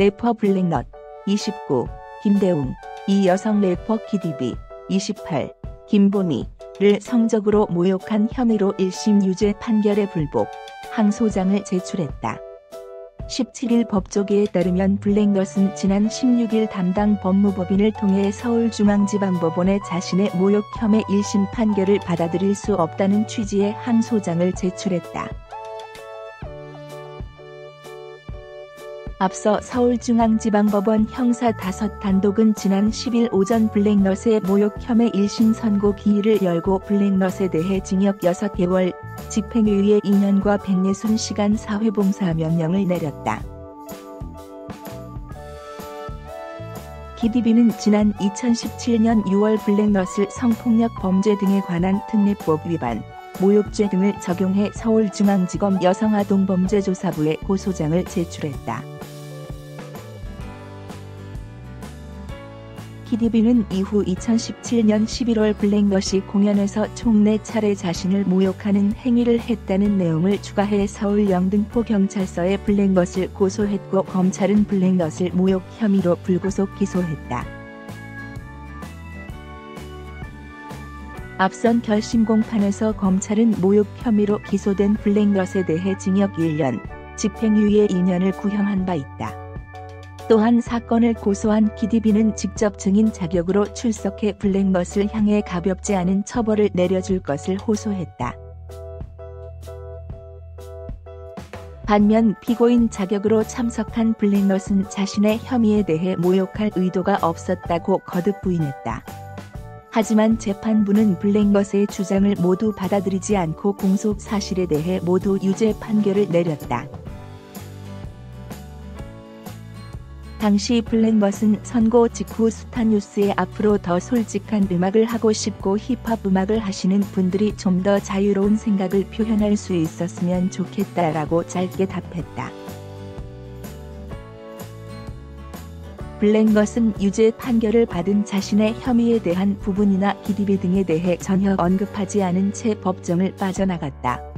래퍼 블랙넛 29, 김대웅, 이 여성 래퍼 키디비 28, 김보미를 성적으로 모욕한 혐의로 1심 유죄 판결에 불복, 항소장을 제출했다. 17일 법조계에 따르면 블랙넛은 지난 16일 담당 법무법인을 통해 서울중앙지방법원에 자신의 모욕 혐의 1심 판결을 받아들일 수 없다는 취지의 항소장을 제출했다. 앞서 서울중앙지방법원 형사 5 단독은 지난 10일 오전 블랙넛의 모욕 혐의 1심 선고 기일을 열고 블랙넛에 대해 징역 6개월, 집행유예 2년과 160시간 사회봉사 명령을 내렸다. 기디비는 지난 2017년 6월 블랙넛을 성폭력 범죄 등에 관한 특례법 위반, 모욕죄 등을 적용해 서울중앙지검 여성아동범죄조사부에 고소장을 제출했다. 키디비는 이후 2017년 11월 블랙넛이 공연에서 총 4차례 자신을 모욕하는 행위를 했다는 내용을 추가해 서울 영등포 경찰서에 블랙넛을 고소했고 검찰은 블랙넛을 모욕 혐의로 불구속 기소했다. 앞선 결심 공판에서 검찰은 모욕 혐의로 기소된 블랙넛에 대해 징역 1년, 집행유예 2년을 구형한 바 있다. 또한 사건을 고소한 기디비는 직접 증인 자격으로 출석해 블랙넛을 향해 가볍지 않은 처벌을 내려줄 것을 호소했다. 반면 피고인 자격으로 참석한 블랙넛은 자신의 혐의에 대해 모욕할 의도가 없었다고 거듭 부인했다. 하지만 재판부는 블랙넛의 주장을 모두 받아들이지 않고 공속 사실에 대해 모두 유죄 판결을 내렸다. 당시 블랙벗은 선고 직후 스타뉴스에 앞으로 더 솔직한 음악을 하고 싶고 힙합 음악을 하시는 분들이 좀 더 자유로운 생각을 표현할 수 있었으면 좋겠다라고 짧게 답했다. 블랙벗은 유죄 판결을 받은 자신의 혐의에 대한 부분이나 기디비 등에 대해 전혀 언급하지 않은 채 법정을 빠져나갔다.